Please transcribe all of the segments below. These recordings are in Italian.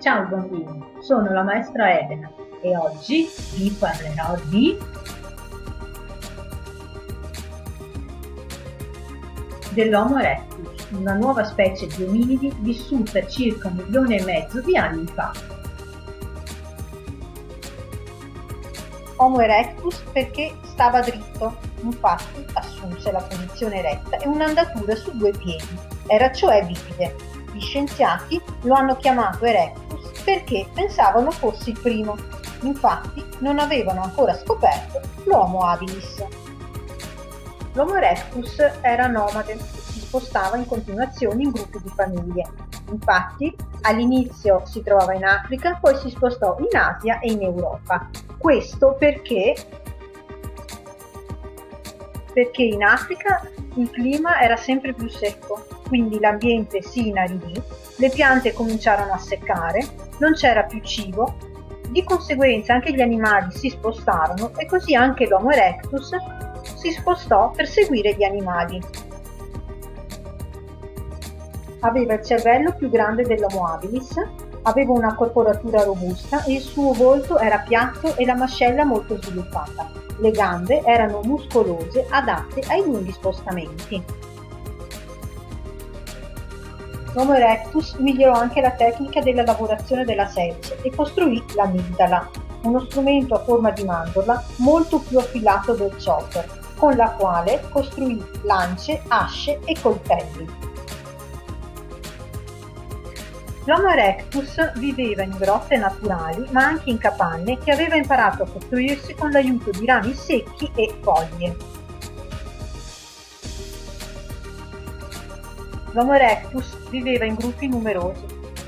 Ciao bambini, sono la maestra Elena e oggi vi parlerò di dell'Homo erectus, una nuova specie di ominidi vissuta circa un milione e mezzo di anni fa. Homo erectus perché stava dritto, infatti assunse la posizione eretta e un'andatura su due piedi, era cioè bipede. Gli scienziati lo hanno chiamato erectus perché pensavano fosse il primo, infatti non avevano ancora scoperto l'Homo habilis. L'Homo erectus era nomade, si spostava in continuazione in gruppi di famiglie. Infatti all'inizio si trovava in Africa, poi si spostò in Asia e in Europa. Questo perché, perché in Africa il clima era sempre più secco, quindi l'ambiente si inaridì, le piante cominciarono a seccare, non c'era più cibo, di conseguenza anche gli animali si spostarono e così anche l'Homo erectus si spostò per seguire gli animali. Aveva il cervello più grande dell'Homo habilis, aveva una corporatura robusta e il suo volto era piatto e la mascella molto sviluppata. Le gambe erano muscolose, adatte ai lunghi spostamenti. L'Homo erectus migliorò anche la tecnica della lavorazione della selce e costruì l'amigdala, uno strumento a forma di mandorla molto più affilato del chopper, con la quale costruì lance, asce e coltelli. L'Homo erectus viveva in grotte naturali ma anche in capanne che aveva imparato a costruirsi con l'aiuto di rami secchi e foglie. L'Homo erectus viveva in gruppi numerosi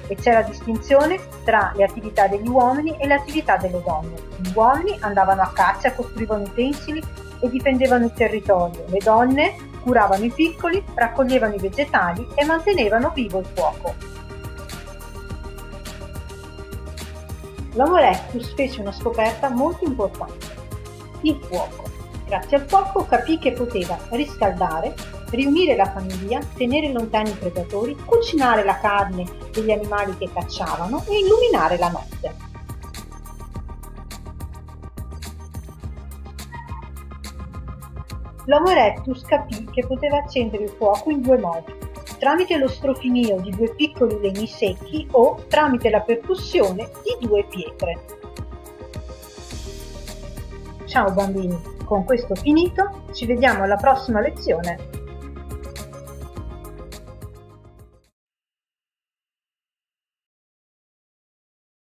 e c'è la distinzione tra le attività degli uomini e le attività delle donne. Gli uomini andavano a caccia, costruivano utensili e difendevano il territorio. Le donne curavano i piccoli, raccoglievano i vegetali e mantenevano vivo il fuoco. L'Homo erectus fece una scoperta molto importante, il fuoco. Grazie al fuoco capì che poteva riscaldare, riunire la famiglia, tenere lontani i predatori, cucinare la carne degli animali che cacciavano e illuminare la notte. L'Homo erectus capì che poteva accendere il fuoco in due modi, tramite lo strofinio di due piccoli legni secchi o tramite la percussione di due pietre. Ciao bambini, con questo finito, ci vediamo alla prossima lezione